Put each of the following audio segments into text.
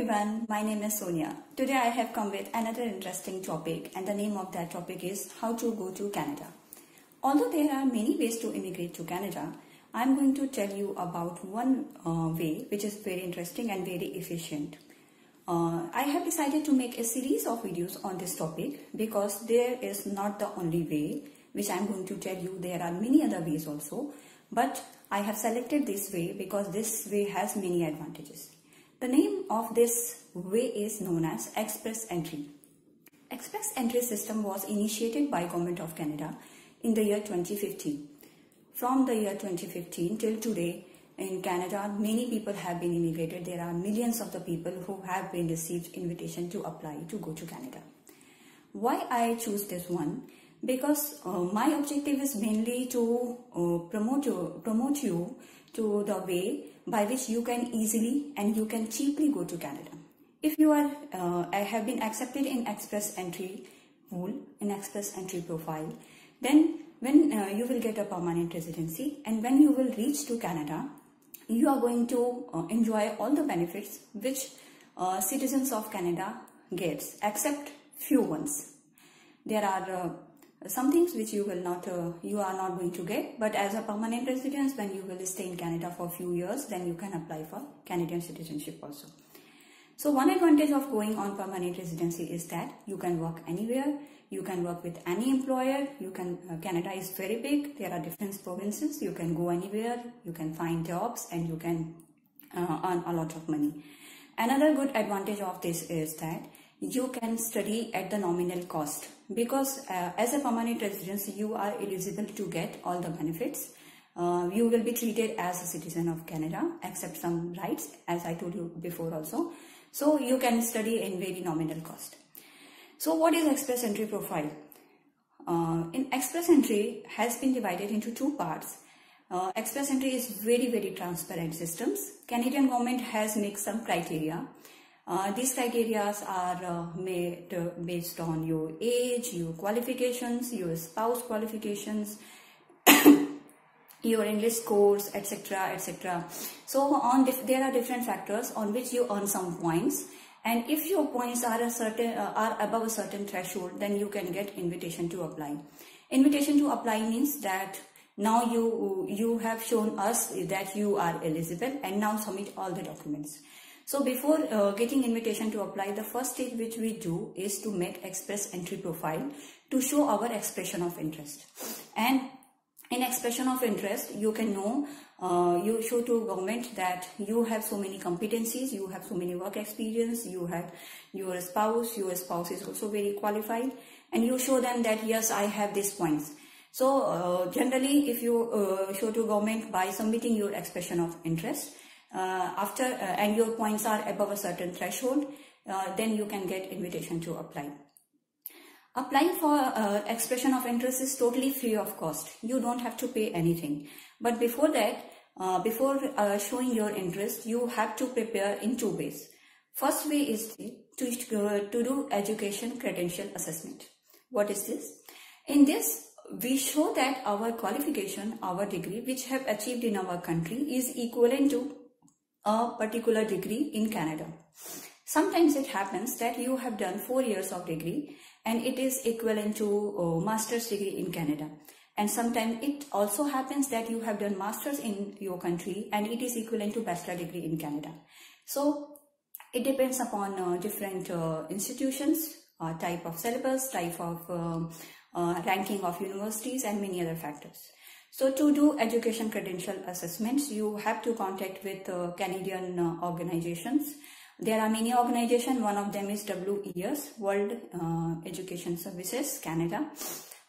everyone, my name is Sonia. Today I have come with another interesting topic and the name of that topic is how to go to Canada. Although there are many ways to immigrate to Canada, I am going to tell you about one uh, way which is very interesting and very efficient. Uh, I have decided to make a series of videos on this topic because there is not the only way which I am going to tell you. There are many other ways also but I have selected this way because this way has many advantages. The name of this way is known as Express Entry. Express Entry system was initiated by Government of Canada in the year 2015. From the year 2015 till today, in Canada, many people have been immigrated. There are millions of the people who have been received invitation to apply to go to Canada. Why I choose this one? Because uh, my objective is mainly to uh, promote you, promote you to the way by which you can easily and you can cheaply go to Canada. If you are, uh, I have been accepted in Express Entry pool, in Express Entry profile, then when uh, you will get a permanent residency and when you will reach to Canada, you are going to uh, enjoy all the benefits which uh, citizens of Canada gets, except few ones. There are uh, some things which you will not uh, you are not going to get but as a permanent residence when you will stay in canada for a few years then you can apply for canadian citizenship also. So one advantage of going on permanent residency is that you can work anywhere you can work with any employer you can uh, canada is very big there are different provinces you can go anywhere you can find jobs and you can uh, earn a lot of money. Another good advantage of this is that you can study at the nominal cost. Because uh, as a permanent resident you are eligible to get all the benefits. Uh, you will be treated as a citizen of Canada except some rights as I told you before also. So you can study in very nominal cost. So what is express entry profile? Uh, in express entry has been divided into two parts. Uh, express entry is very very transparent systems. Canadian government has made some criteria uh, these criteria are uh, made uh, based on your age, your qualifications, your spouse qualifications, your English scores, etc., etc. So on there are different factors on which you earn some points. And if your points are a certain uh, are above a certain threshold, then you can get invitation to apply. Invitation to apply means that now you you have shown us that you are eligible and now submit all the documents. So before uh, getting invitation to apply, the first stage which we do is to make express entry profile to show our expression of interest. And in expression of interest, you can know, uh, you show to government that you have so many competencies, you have so many work experience, you have your spouse, your spouse is also very qualified, and you show them that yes, I have these points. So uh, generally, if you uh, show to government by submitting your expression of interest, after uh, and your points are above a certain threshold, uh, then you can get invitation to apply. Applying for uh, expression of interest is totally free of cost. You don't have to pay anything. But before that, uh, before uh, showing your interest, you have to prepare in two ways. First way is to, to do education credential assessment. What is this? In this, we show that our qualification, our degree, which have achieved in our country is equivalent to a particular degree in Canada. Sometimes it happens that you have done four years of degree and it is equivalent to a master's degree in Canada. And sometimes it also happens that you have done master's in your country and it is equivalent to bachelor degree in Canada. So it depends upon uh, different uh, institutions, uh, type of syllabus, type of um, uh, ranking of universities and many other factors. So to do education credential assessments, you have to contact with uh, Canadian uh, organizations. There are many organizations. One of them is WES, World uh, Education Services, Canada.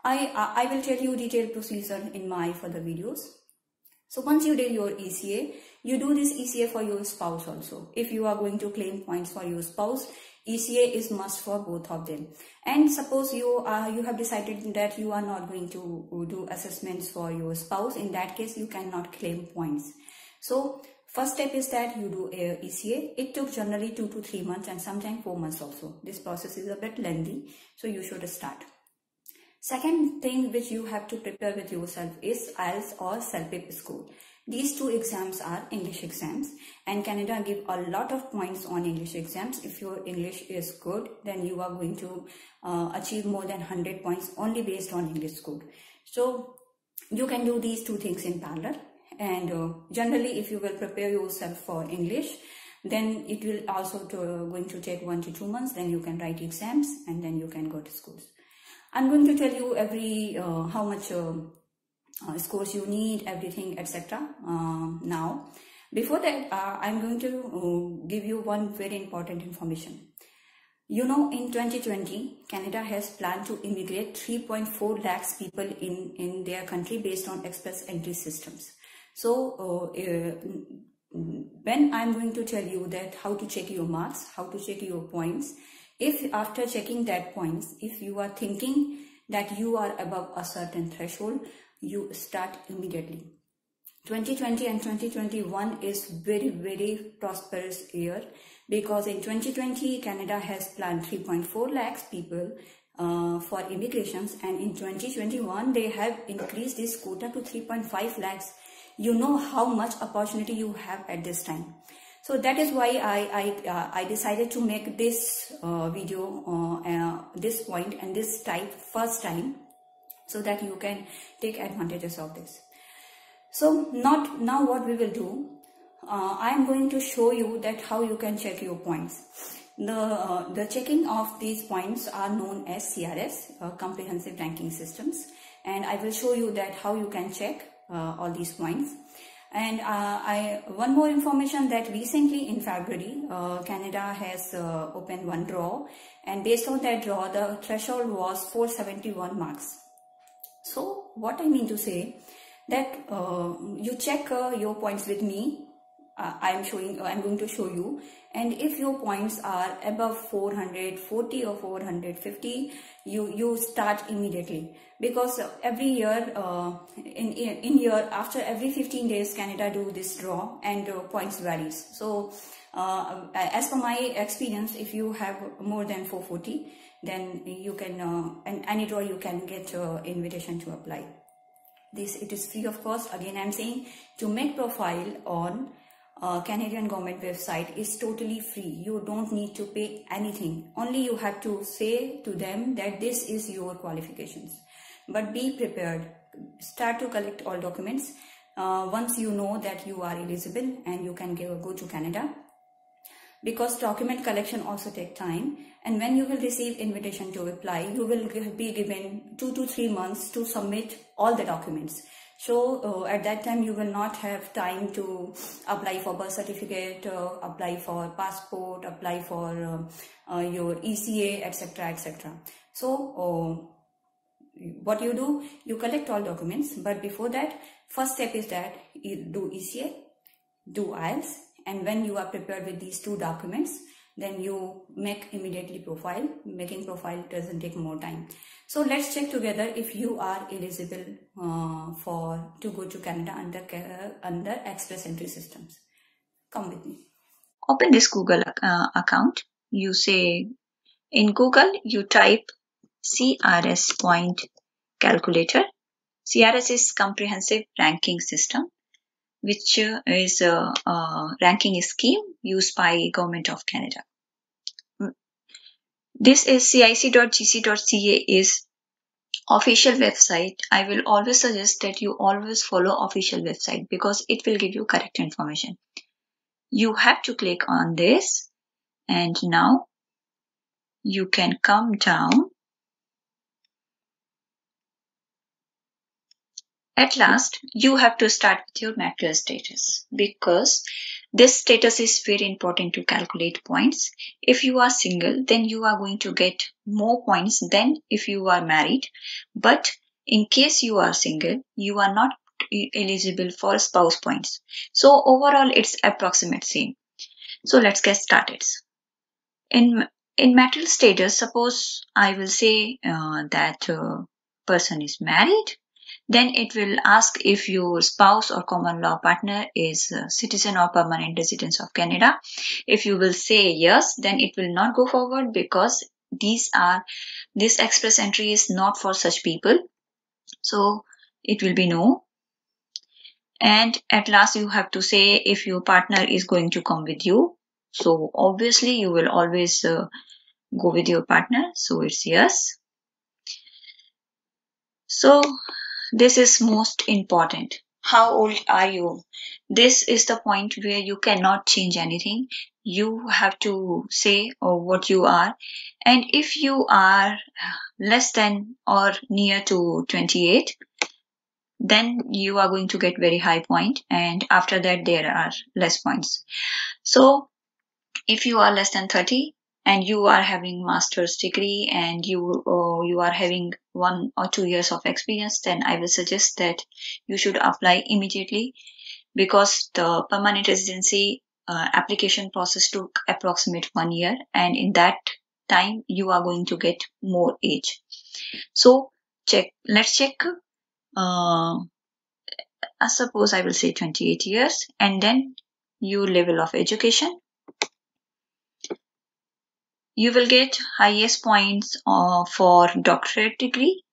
I, I will tell you detailed procedure in my further videos. So once you did your ECA, you do this ECA for your spouse also. If you are going to claim points for your spouse, ECA is must for both of them. And suppose you are you have decided that you are not going to do assessments for your spouse. In that case, you cannot claim points. So first step is that you do a ECA. It took generally two to three months and sometimes four months also. This process is a bit lengthy, so you should start. Second thing which you have to prepare with yourself is IELTS or CELPIP score. These two exams are English exams and Canada give a lot of points on English exams. If your English is good, then you are going to uh, achieve more than 100 points only based on English score. So you can do these two things in parallel and uh, generally if you will prepare yourself for English, then it will also to, going to take one to two months, then you can write exams and then you can go to schools. I'm going to tell you every uh, how much uh, uh, scores you need, everything, etc. Uh, now, before that, uh, I'm going to uh, give you one very important information. You know, in 2020, Canada has planned to immigrate 3.4 lakhs people in, in their country based on express entry systems. So, when I'm going to tell you that how to check your marks, how to check your points, if after checking that points, if you are thinking that you are above a certain threshold, you start immediately. 2020 and 2021 is very, very prosperous year because in 2020, Canada has planned 3.4 lakhs people uh, for immigrations and in 2021, they have increased this quota to 3.5 lakhs. You know how much opportunity you have at this time. So that is why I, I, uh, I decided to make this uh, video, uh, uh, this point and this type first time so that you can take advantages of this. So not now what we will do, uh, I am going to show you that how you can check your points. The, uh, the checking of these points are known as CRS, Comprehensive Ranking Systems. And I will show you that how you can check all these points. And uh, I one more information that recently in February, uh, Canada has uh, opened one draw and based on that draw, the threshold was 471 marks. What I mean to say that uh, you check uh, your points with me. Uh, I am showing, I am going to show you and if your points are above 440 or 450 you you start immediately because every year uh, in in year after every 15 days canada do this draw and uh, points varies so uh, as per my experience if you have more than 440 then you can uh, and any draw you can get uh, invitation to apply this it is free of cost again i'm saying to make profile on uh, Canadian government website is totally free. You don't need to pay anything. Only you have to say to them that this is your qualifications. But be prepared. Start to collect all documents. Uh, once you know that you are eligible and you can go, go to Canada. Because document collection also take time and when you will receive invitation to apply, you will be given two to three months to submit all the documents. So uh, at that time you will not have time to apply for birth certificate, uh, apply for passport, apply for uh, uh your ECA, etc. etc. So uh, what you do, you collect all documents, but before that, first step is that you do ECA, do IELTS, and when you are prepared with these two documents, then you make immediately profile. Making profile doesn't take more time. So let's check together if you are eligible uh, for to go to Canada under under Express Entry Systems. Come with me. Open this Google uh, account. You say in Google you type CRS point calculator. CRS is comprehensive ranking system which is a, a ranking scheme used by government of Canada. Mm. This is cic.gc.ca is official website. I will always suggest that you always follow official website because it will give you correct information. You have to click on this and now you can come down At last, you have to start with your marital status because this status is very important to calculate points. If you are single, then you are going to get more points than if you are married. But in case you are single, you are not eligible for spouse points. So overall, it's approximate same. So let's get started. In in marital status, suppose I will say uh, that uh, person is married then it will ask if your spouse or common law partner is citizen or permanent resident of Canada. If you will say yes, then it will not go forward because these are this express entry is not for such people. So it will be no. and at last you have to say if your partner is going to come with you so obviously you will always uh, go with your partner so it's yes so this is most important. How old are you? This is the point where you cannot change anything. You have to say oh, what you are. And if you are uh, less than or near to 28 then you are going to get very high point. And after that there are less points. So if you are less than 30 and you are having master's degree and you uh, you are having one or two years of experience then i will suggest that you should apply immediately because the permanent residency uh, application process took approximate one year and in that time you are going to get more age. So check let's check uh, I suppose I will say 28 years and then your level of education you will get highest points uh, for doctorate degree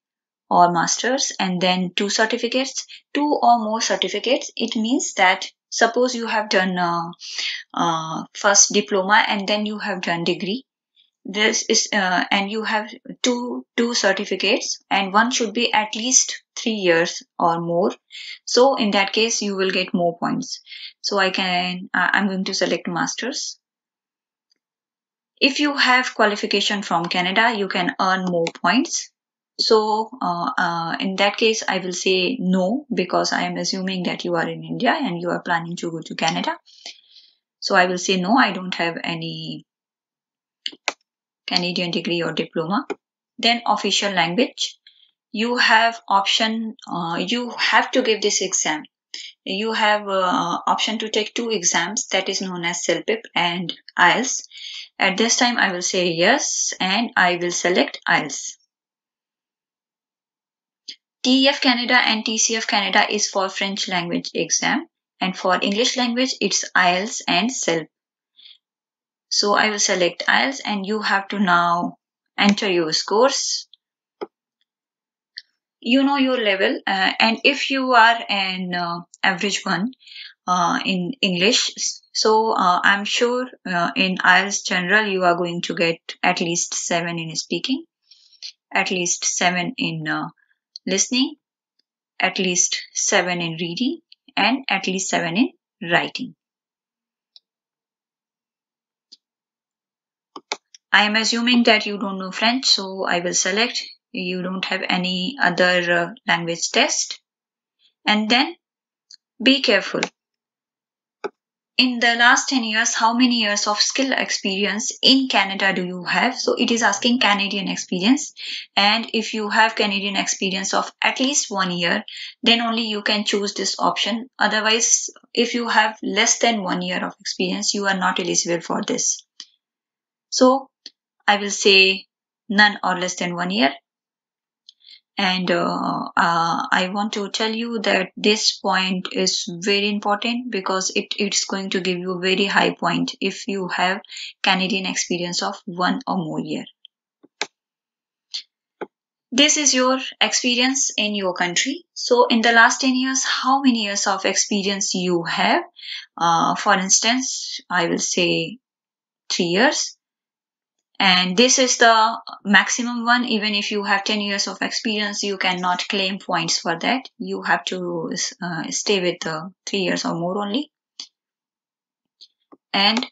or masters and then two certificates two or more certificates. It means that suppose you have done uh, uh, first diploma and then you have done degree. This is uh, and you have two two certificates and one should be at least 3 years or more. So in that case you will get more points. So i can uh, i'm going to select masters if you have qualification from Canada, you can earn more points. So uh, uh, in that case, I will say no because I am assuming that you are in India and you are planning to go to Canada. So I will say no, I don't have any Canadian degree or diploma. Then official language. You have option, uh, you have to give this exam. You have uh, option to take two exams that is known as CELPIP and IELTS at this time, I will say yes and I will select IELTS. TEF Canada and TCF Canada is for French language exam and for English language it's IELTS and CELP. So I will select IELTS and you have to now enter your scores. You know your level uh, and if you are an uh, average one uh, in English, so uh, I'm sure uh, in IELTS general you are going to get at least 7 in speaking, at least 7 in uh, listening, at least 7 in reading and at least 7 in writing. I am assuming that you don't know French so I will select. You don't have any other uh, language test. And then be careful in the last 10 years, how many years of skill experience in Canada do you have? So it is asking Canadian experience. And if you have Canadian experience of at least one year, then only you can choose this option. Otherwise, if you have less than one year of experience, you are not eligible for this. So I will say none or less than one year and uh, uh, i want to tell you that this point is very important because it, it's going to give you a very high point if you have canadian experience of one or more year. This is your experience in your country. So in the last 10 years how many years of experience you have? Uh, for instance i will say three years and this is the maximum one. Even if you have 10 years of experience you cannot claim points for that. You have to uh, stay with the 3 years or more only. And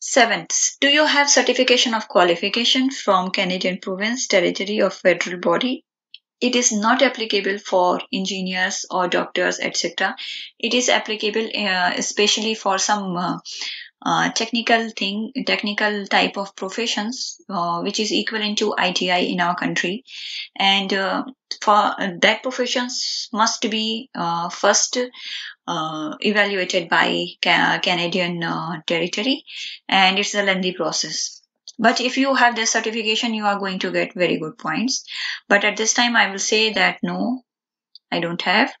seventh do you have certification of qualification from canadian province territory or federal body? It is not applicable for engineers or doctors etc it is applicable uh, especially for some uh, uh, technical thing, technical type of professions, uh, which is equivalent to ITI in our country. And uh, for uh, that professions must be uh, first evaluated by ca Canadian territory and it's a lengthy process. But if you have this certification, you are going to get very good points. But at this time, I will say that no, I don't have.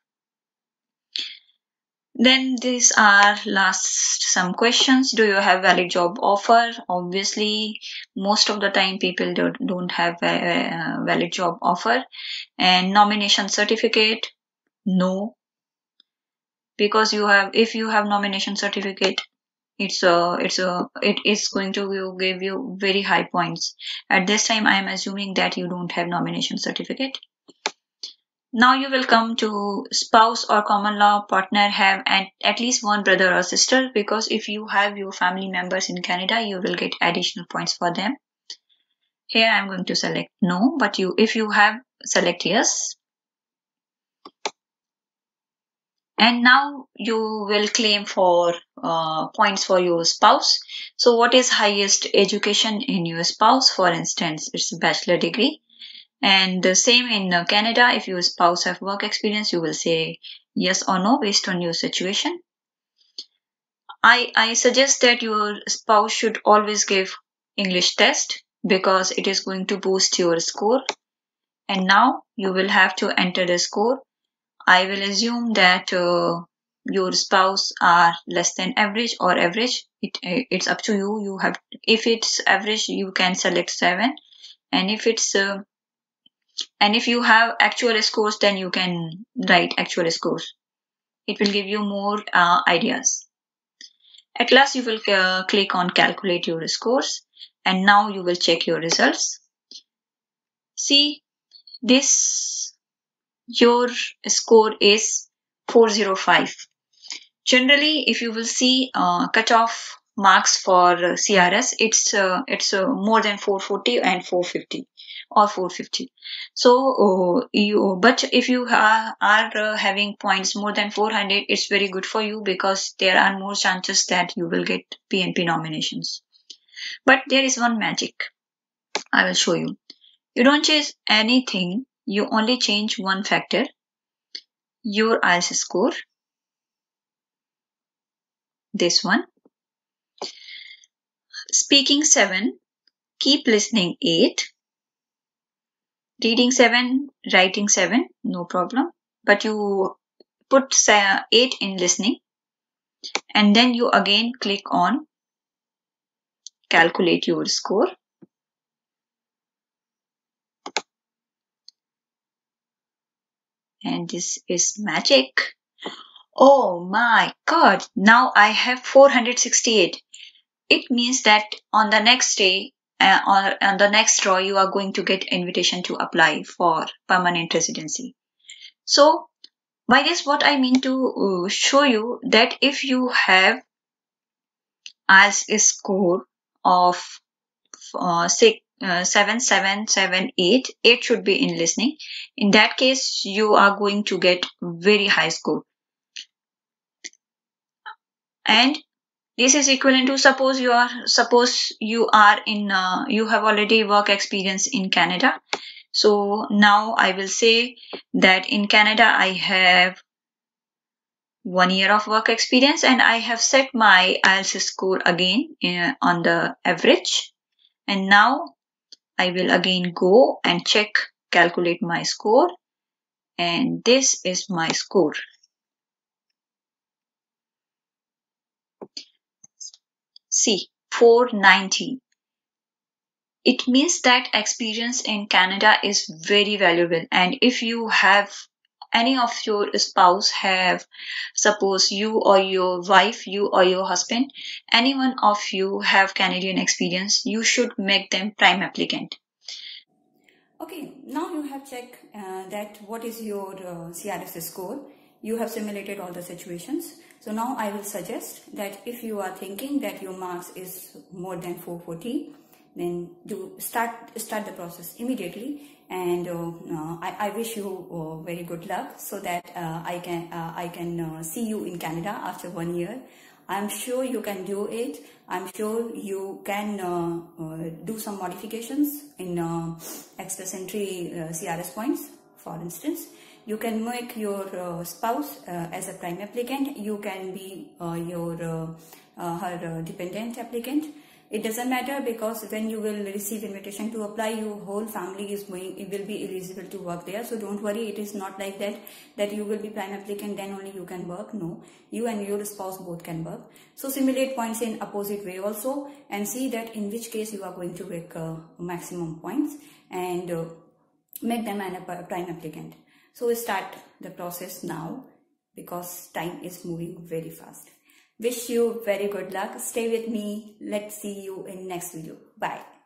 Then these are last some questions. Do you have valid job offer? Obviously, most of the time people don't, don't have a, a valid job offer. And nomination certificate? No. because you have if you have nomination certificate it's a it's a it is going to give you very high points at this time i am assuming that you don't have nomination certificate now you will come to spouse or common law partner have at, at least one brother or sister because if you have your family members in Canada, you will get additional points for them. Here I'm going to select no, but you if you have select yes. And now you will claim for uh, points for your spouse. So what is highest education in your spouse? For instance, it's a bachelor degree and the same in uh, Canada, if your spouse have work experience, you will say yes or no based on your situation. I, I suggest that your spouse should always give English test because it is going to boost your score. And now you will have to enter the score. I will assume that uh, your spouse are less than average or average. It, it's up to you. You have, if it's average, you can select seven. And if it's uh, and if you have actual scores then you can write actual scores. It will give you more uh, ideas. At last you will uh, click on calculate your scores. And now you will check your results. See this your score is 405 generally if you will see uh, cutoff marks for CRS it's uh, it's uh, more than 440 and 450 or 450 so uh, you but if you ha- are uh, having points more than 400 it's very good for you because there are more chances that you will get pnp nominations. But there is one magic. I will show you. You don't change anything. You only change one factor. Your IELTS score. This one. Speaking 7 keep listening 8 reading 7 writing 7 no problem. But you put 8 in listening. And then you again click on calculate your score. And this is magic. Oh my god. Now i have 468 it means that on the next day on, on the next draw you are going to get invitation to apply for permanent residency. So by this what i mean to uh, show you that if you have as a score of uh, six, uh, 7778 8 should be in listening. In that case you are going to get very high score. And this is equivalent to suppose you are suppose you are in uh, you have already work experience in canada. So now i will say that in canada i have one year of work experience and i have set my ielts score again uh, on the average. And now i will again go and check calculate my score. And this is my score See, 490. It means that experience in Canada is very valuable. And if you have any of your spouse have, suppose you or your wife, you or your husband, anyone of you have Canadian experience, you should make them prime applicant. Okay, now you have checked uh, that what is your uh, CRS score. You have simulated all the situations. So now I will suggest that if you are thinking that your marks is more than 440, then do start start the process immediately and uh, uh, I, I, wish you uh, very good luck so that uh, I can uh, I can uh, see you in Canada after one year. I'm sure you can do it. I'm sure you can do some modifications in express entry CRS points, for instance you can make your uh, spouse uh, as a prime applicant. You can be uh, your uh, uh, her uh, dependent applicant. It doesn't matter because when you will receive invitation to apply your whole family is going it will be eligible to work there. So don't worry it is not like that that you will be prime applicant then only you can work. No you and your spouse both can work. So simulate points in opposite way also and see that in which case you are going to make maximum points and make them an, a prime applicant so we start the process now because time is moving very fast. Wish you very good luck. Stay with me. Let's see you in next video. Bye.